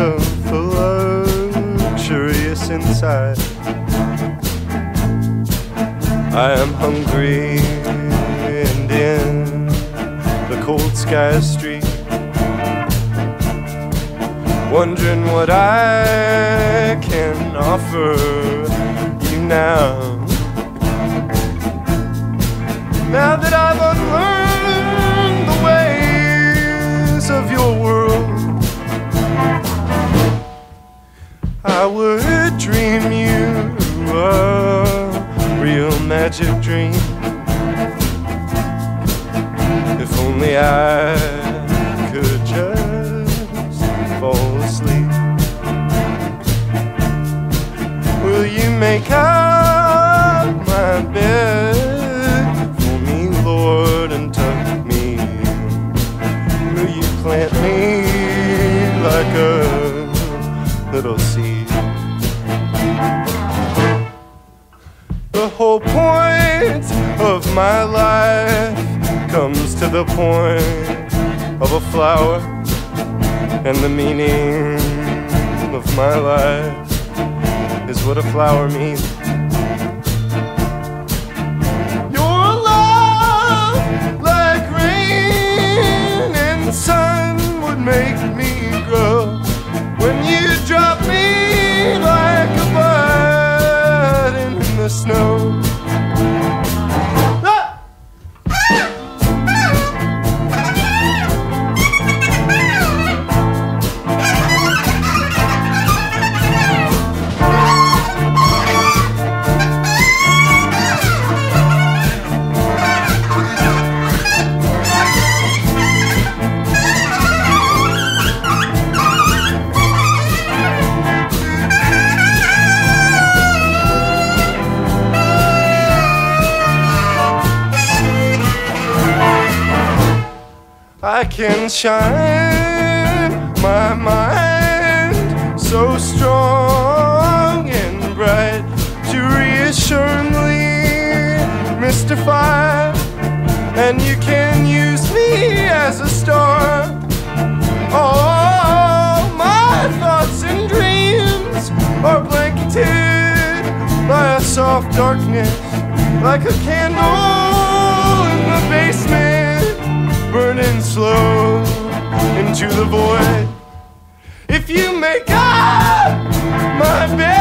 so luxurious inside. I am hungry and in the cold sky street, wondering what I can offer you now. Now I would dream you a real magic dream. If only I could just fall asleep. Will you make up my bed for me, Lord, and tuck me in? Will you plant me like a little seed? Whole point of my life comes to the point of a flower, and the meaning of my life is what a flower means. I can shine my mind so strong and bright to reassuringly mystify. And you can use me as a star. All my thoughts and dreams are blanketed by a soft darkness, like a candle in the basement burning slow into the void. If you make up my bed.